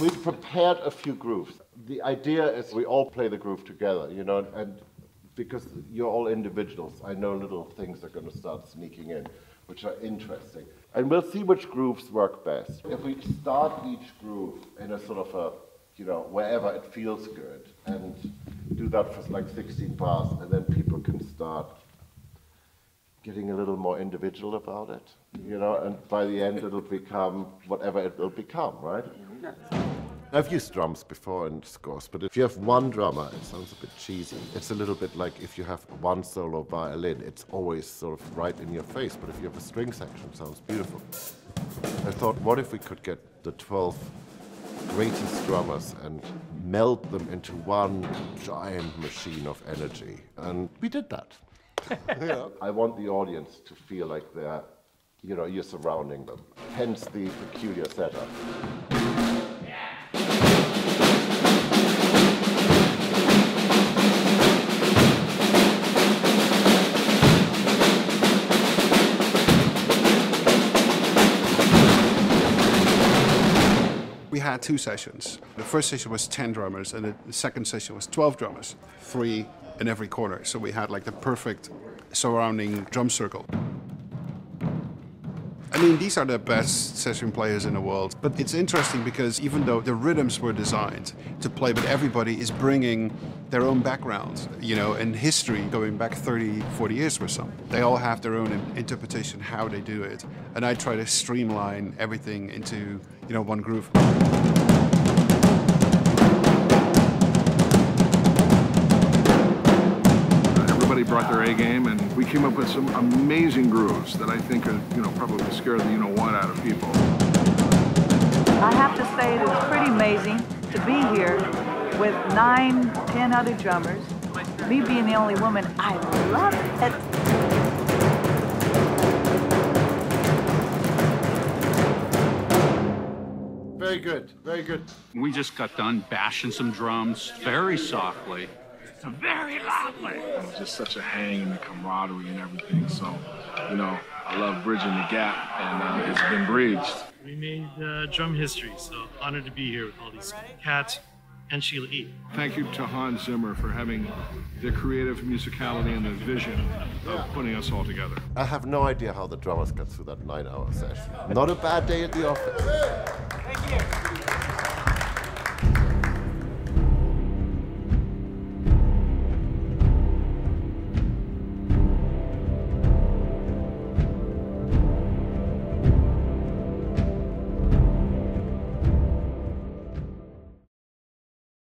we've prepared a few grooves. The idea is we all play the groove together, you know, and because you're all individuals, I know little things are going to start sneaking in, which are interesting. And we'll see which grooves work best. If we start each groove in a sort of a, you know, wherever it feels good, and do that for like 16 bars, and then people can start getting a little more individual about it, you know, and by the end it'll become whatever it will become, right? Mm-hmm. I've used drums before in scores, but if you have one drummer, it sounds a bit cheesy. It's a little bit like if you have one solo violin, it's always sort of right in your face, but if you have a string section, it sounds beautiful. I thought, what if we could get the 12 greatest drummers and meld them into one giant machine of energy? And we did that. yeah. I want the audience to feel like they're, you know, you're surrounding them. Hence the peculiar setup. We had two sessions. The first session was 10 drummers, and the second session was 12 drummers, three in every corner. So we had like the perfect surrounding drum circle. I mean, these are the best session players in the world. But it's interesting because even though the rhythms were designed to play, but everybody is bringing their own background, you know, and history going back 30, 40 years or so. They all have their own interpretation how they do it. And I try to streamline everything into, you know, one groove. Everybody brought their A game, and came up with some amazing grooves that I think are, you know, probably scare the you-know-what out of people. I have to say it is pretty amazing to be here with nine, ten other drummers. Me being the only woman, I love it. Very good, very good. We just got done bashing some drums very softly, very loudly. It's just such a hang and the camaraderie and everything. So, you know, I love bridging the gap, and uh, it's been bridged. We made uh, drum history, so honored to be here with all these cats and Sheila E. Thank you to Hans Zimmer for having the creative musicality and the vision of putting us all together. I have no idea how the drummers got through that nine hour session. Not a bad day at the office. Thank you.